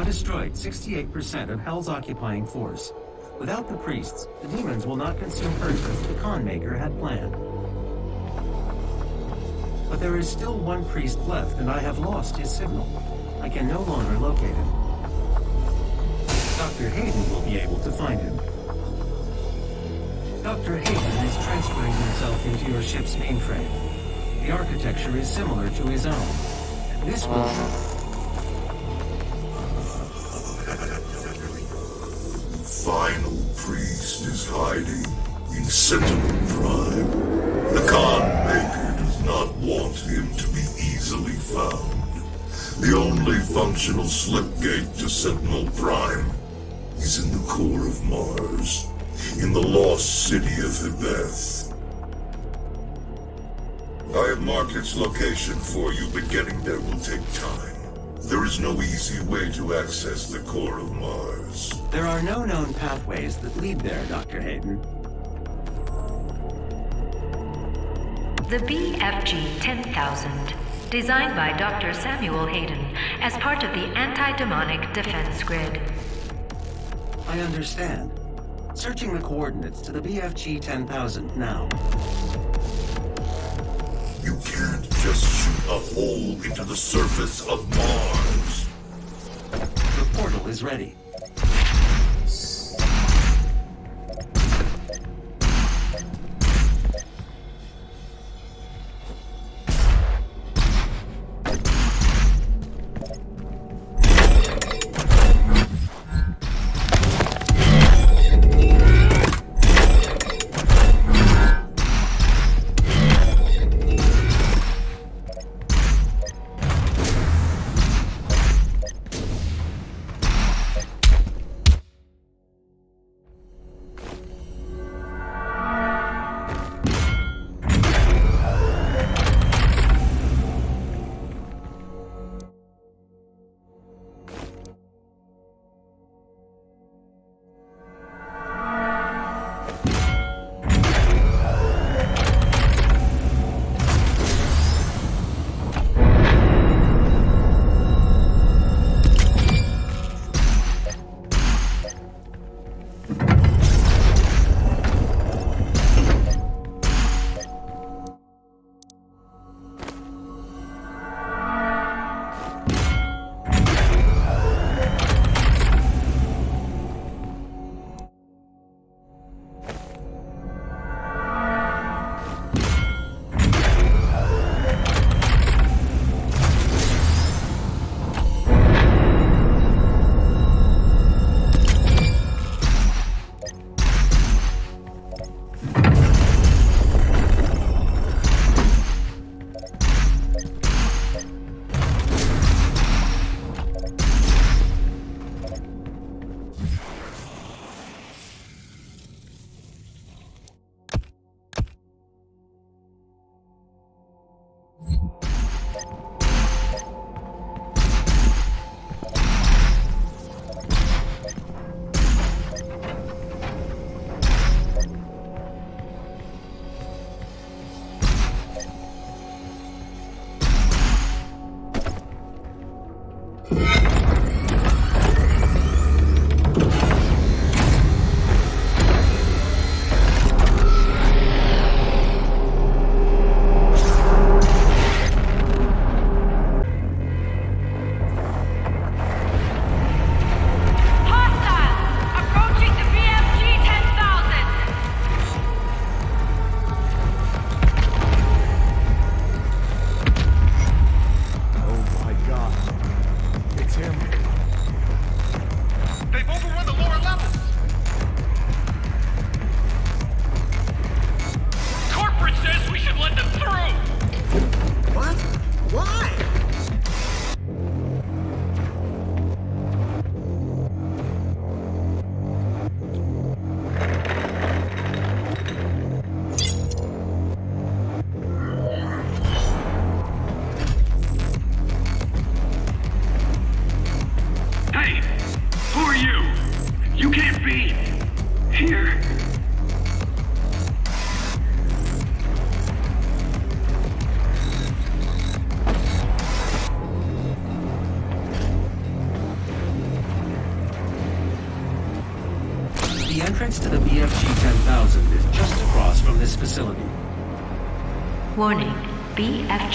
now destroyed 68% of Hell's occupying force. Without the priests, the demons will not consume Earth as the Khan Maykr had planned. But there is still one priest left, and I have lost his signal. I can no longer locate him. Dr. Hayden will be able to find him. Dr. Hayden is transferring himself into your ship's mainframe. The architecture is similar to his own. This will... priest is hiding in Sentinel Prime. The Khan Maykr does not want him to be easily found. The only functional slipgate to Sentinel Prime is in the core of Mars, in the lost city of Hebeth. I have marked its location for you, but getting there will take time. There is no easy way to access the core of Mars. There are no known pathways that lead there, Dr. Hayden. The BFG 10000, designed by Dr. Samuel Hayden as part of the anti-demonic defense grid. I understand. Searching the coordinates to the BFG 10000 now. You can't just shoot a hole into the surface of Mars. Ready.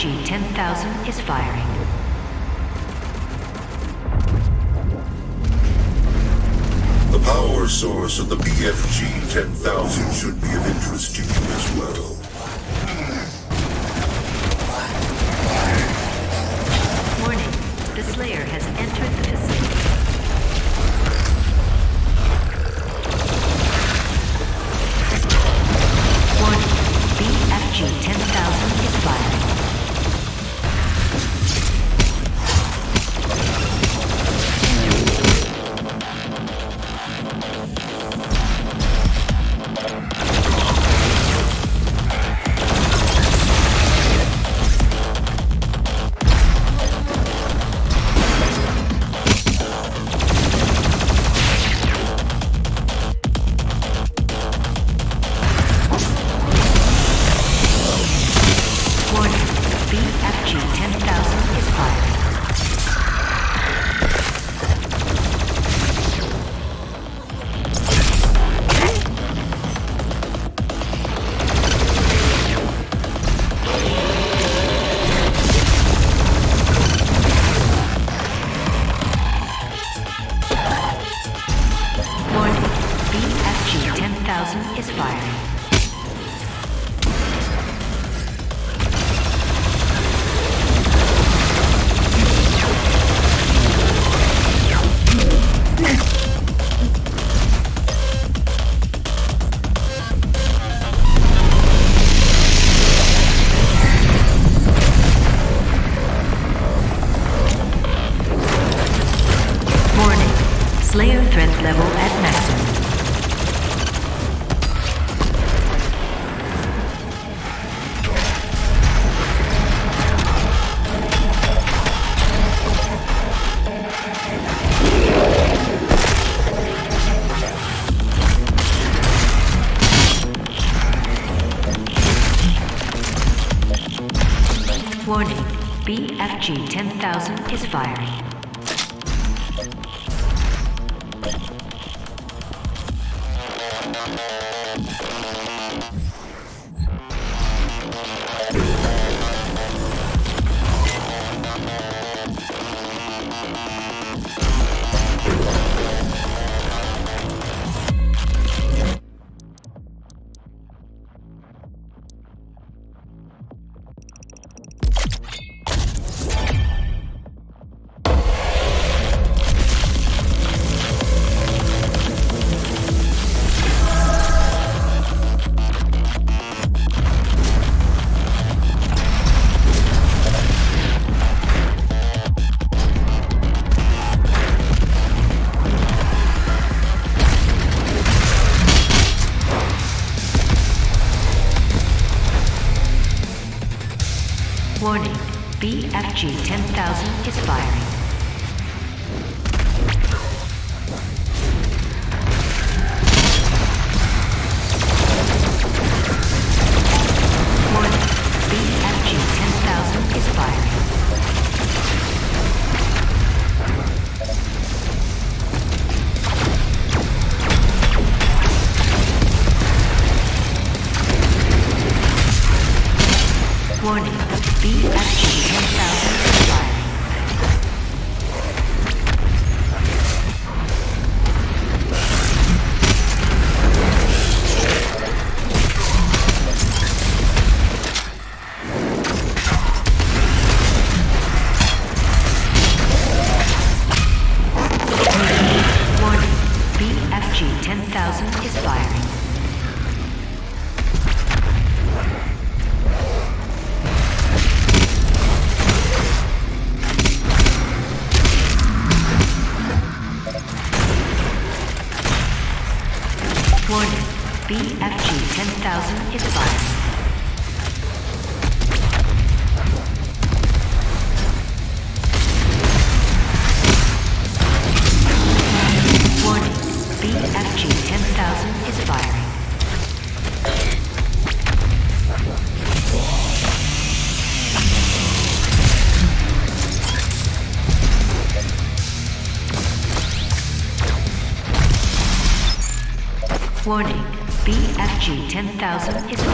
10,000 is firing. The power source of the BFG-10,000 should be of interest to you as well. Threat level at maximum. Warning, BFG 10,000 is firing. 10,000 is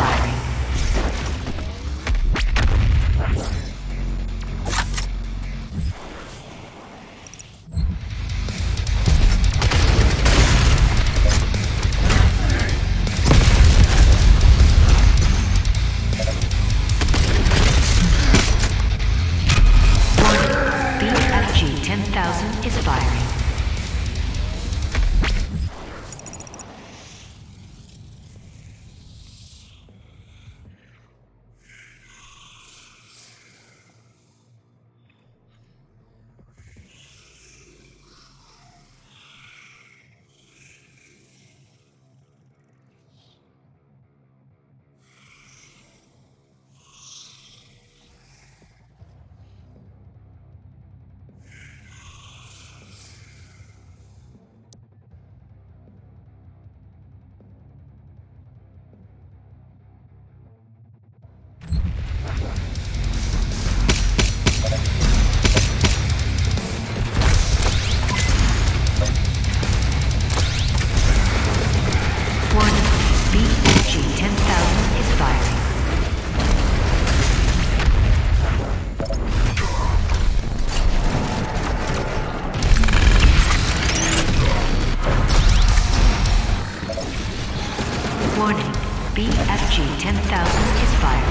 10,000 is fired.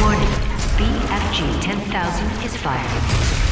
Warning, BFG 10,000 is fired.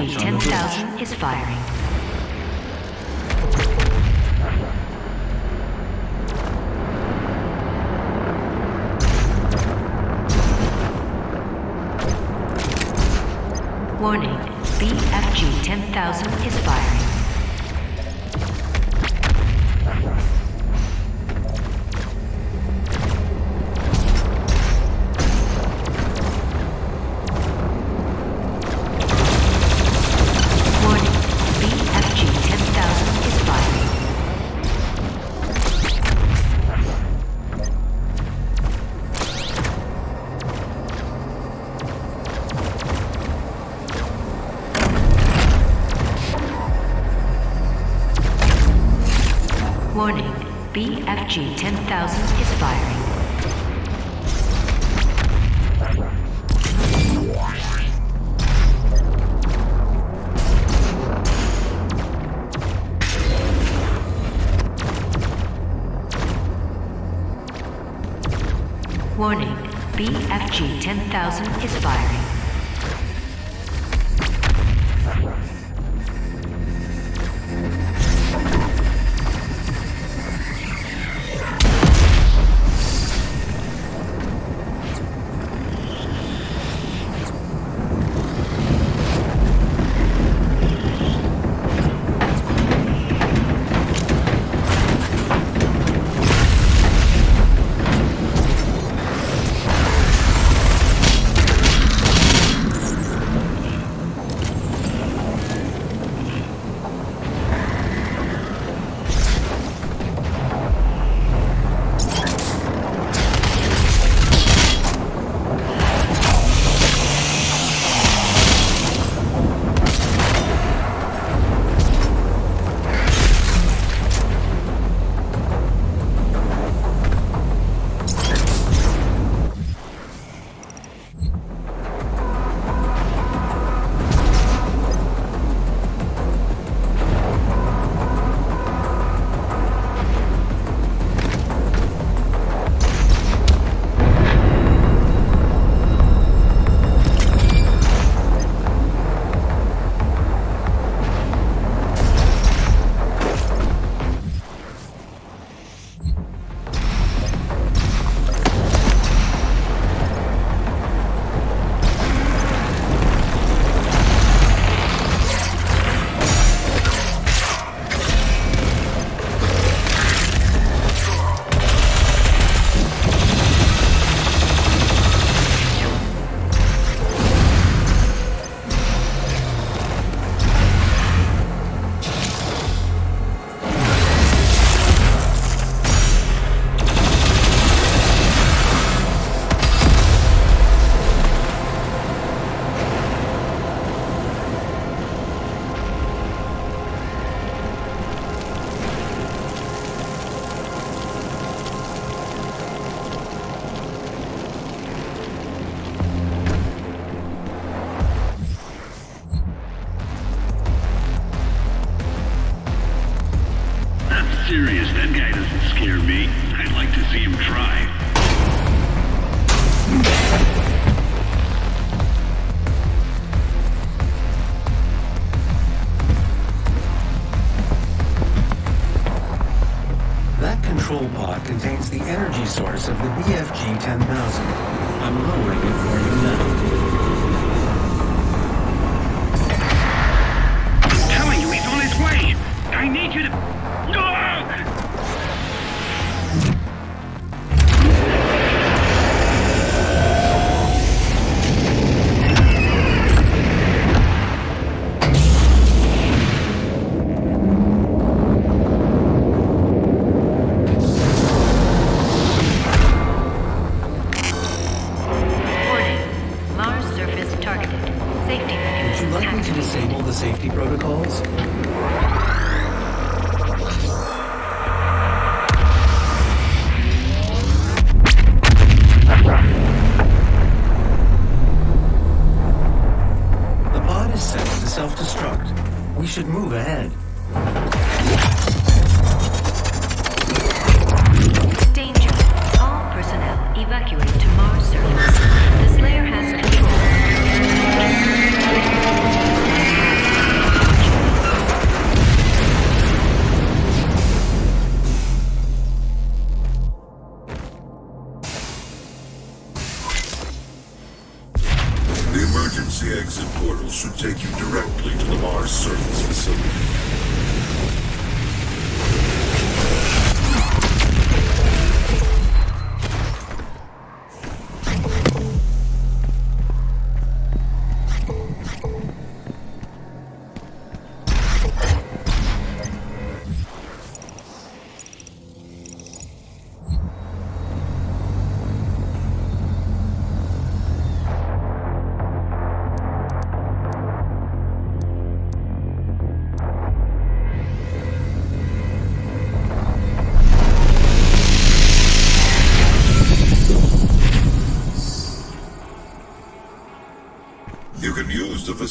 T-10,000 is firing. Warning, BFG 10,000 is firing. G ten thousand.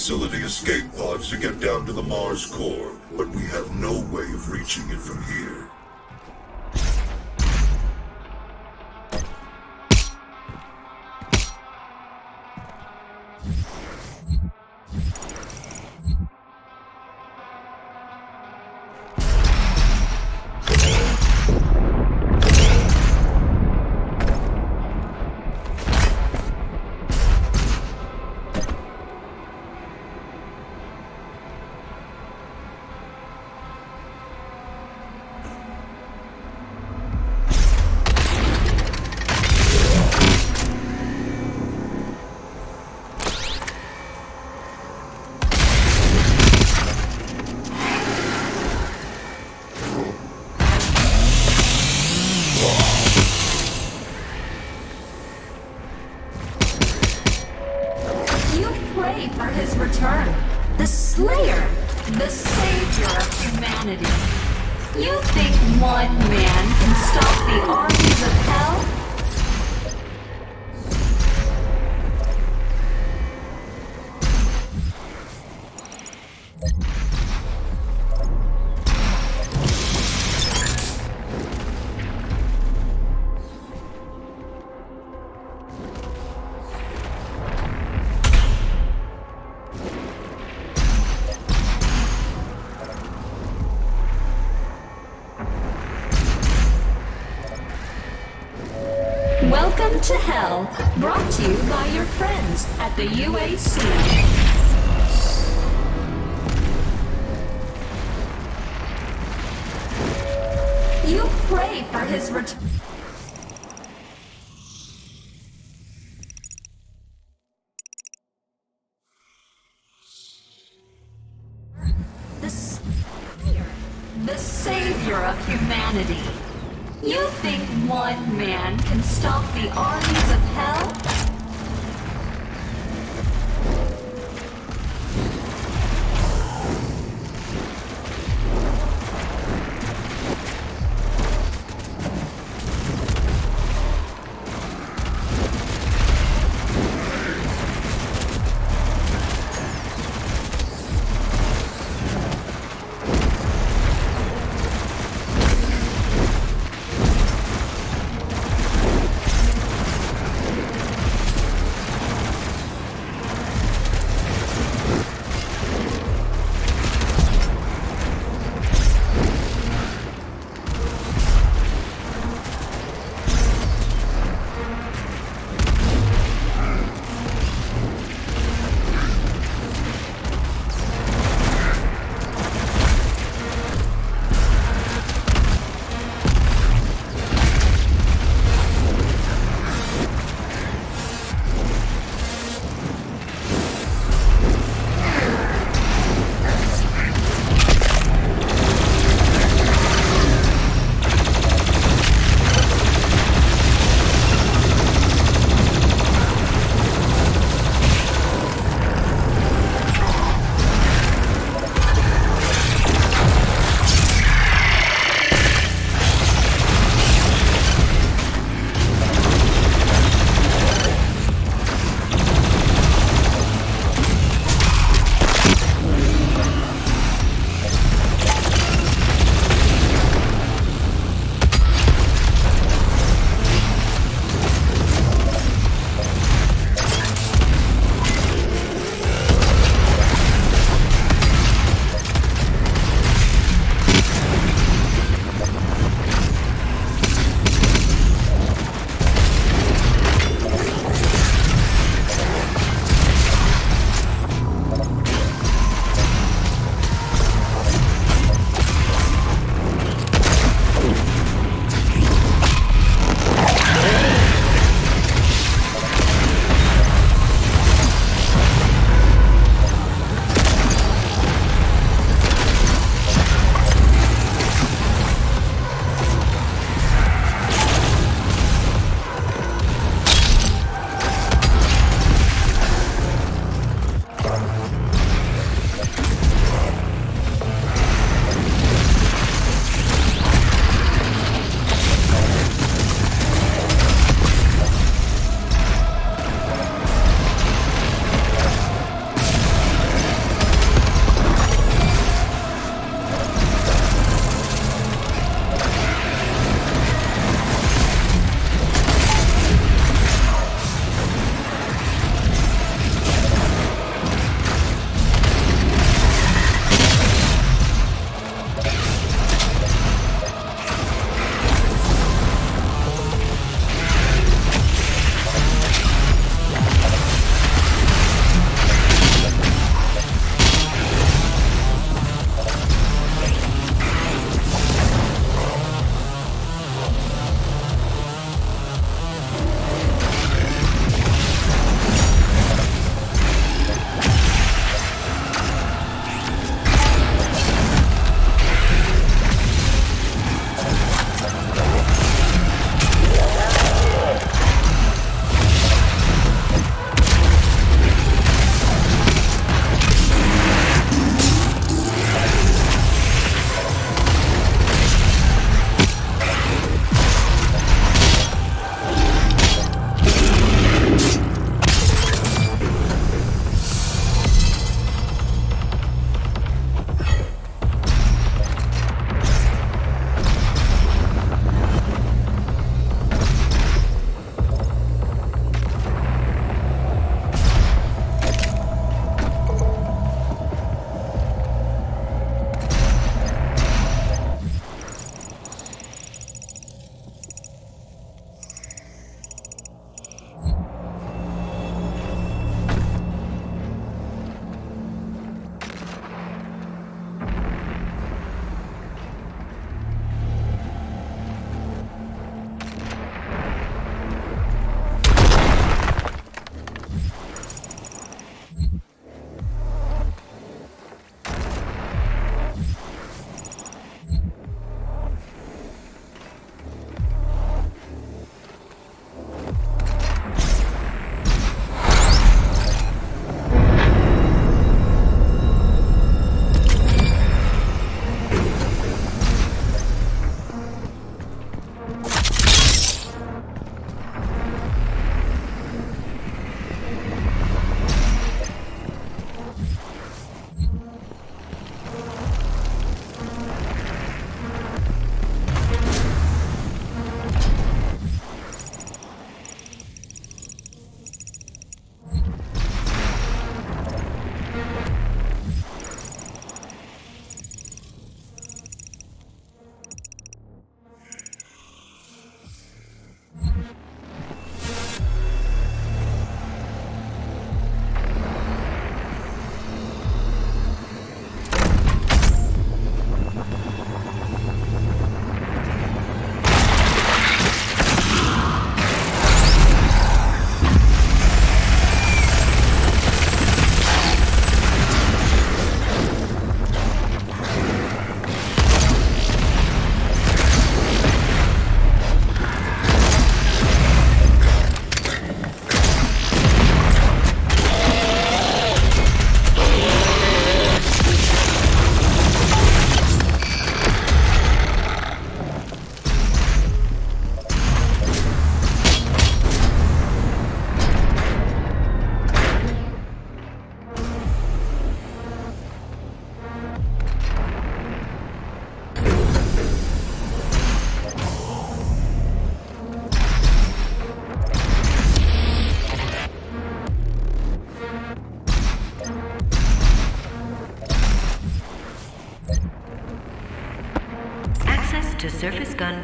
facility escape pods to get down to the Mars core, but we have no way of reaching it from here. Channel, brought to you by your friends at the UAC. You pray for his return.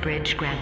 Bridge granted.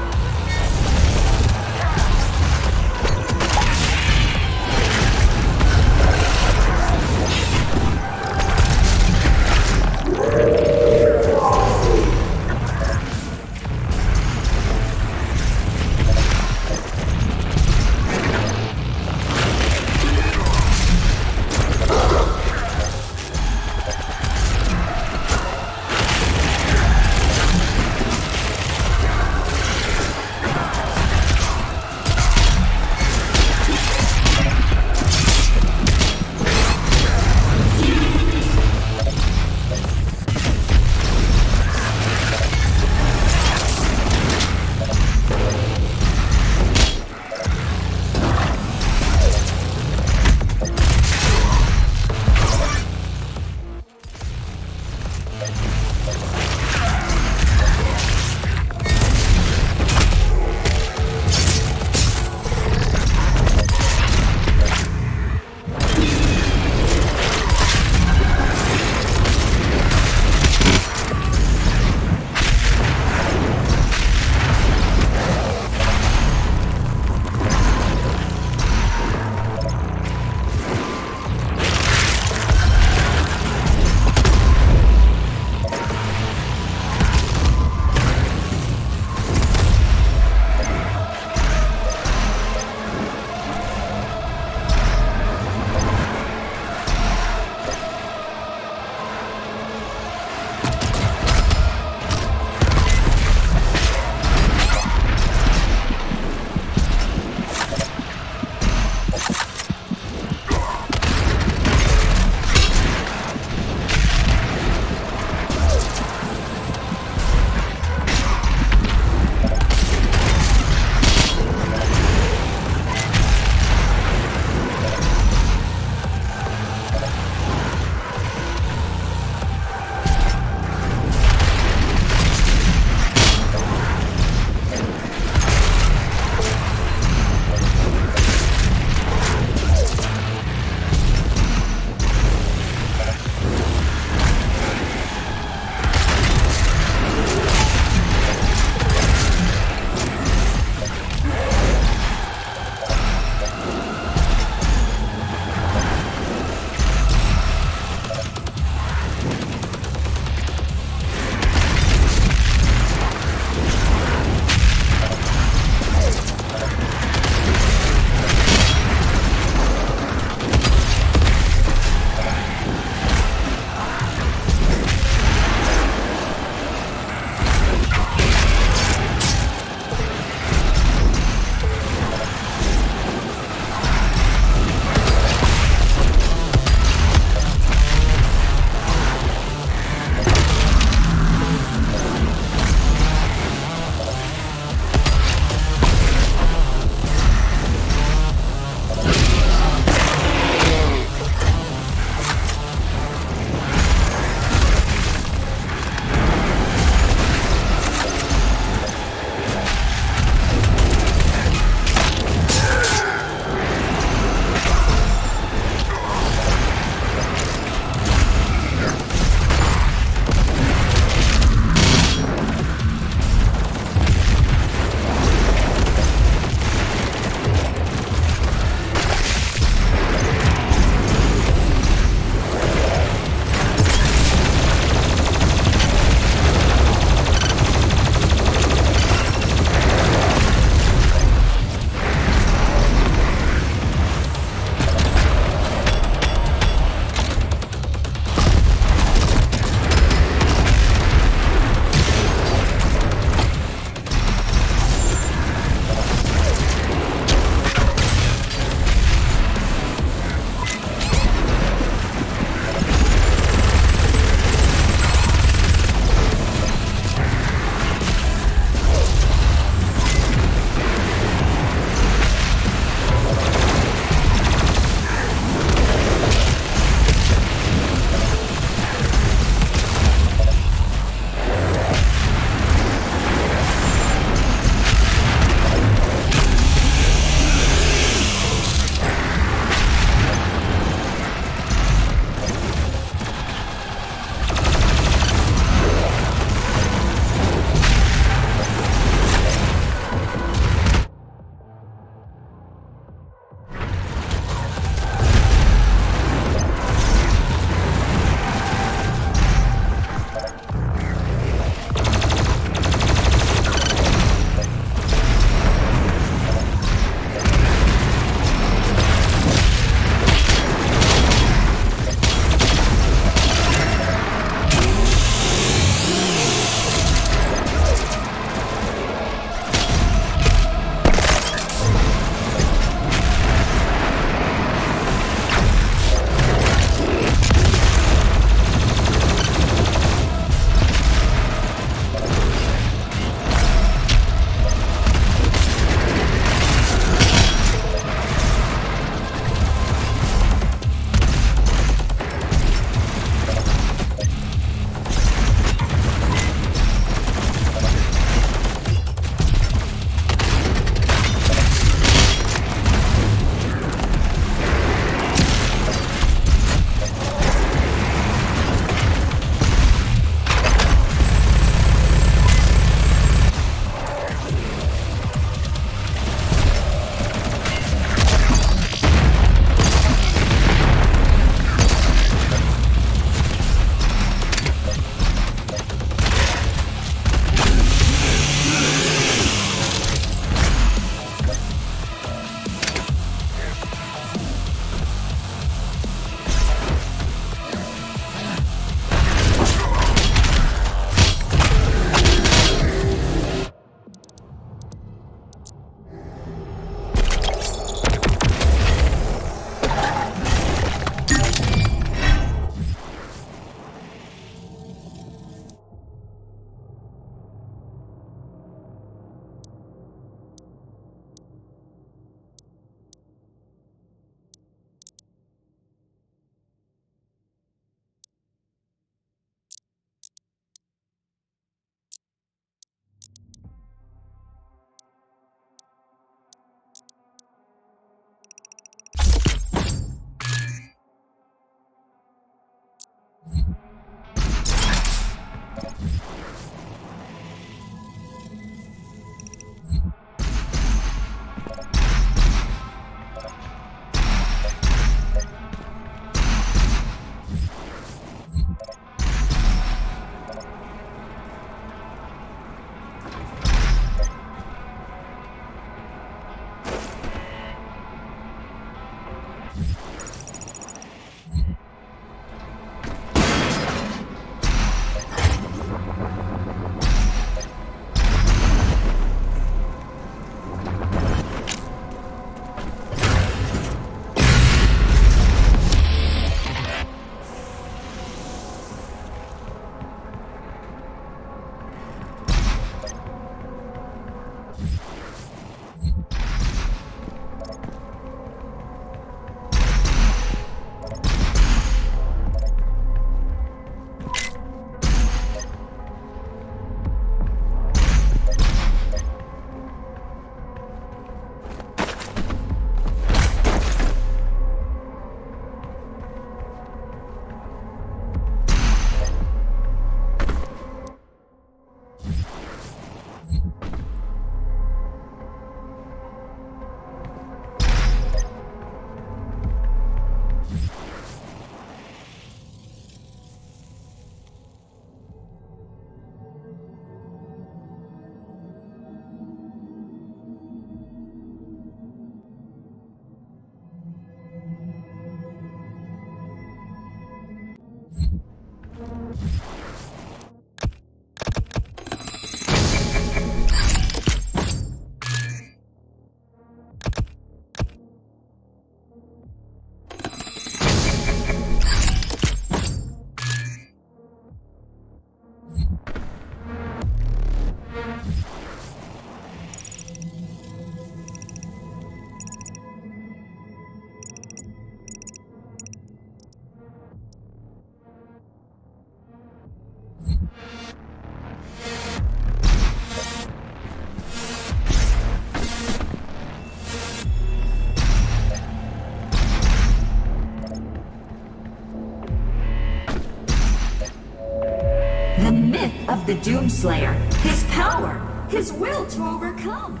The Doomslayer, his power, his will to overcome.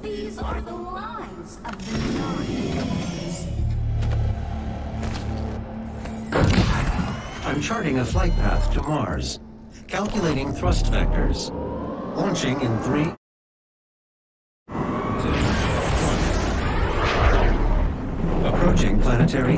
These are the lies of the non-believers. I'm charting a flight path to Mars. Calculating thrust vectors. Launching in three, two, one. Approaching planetary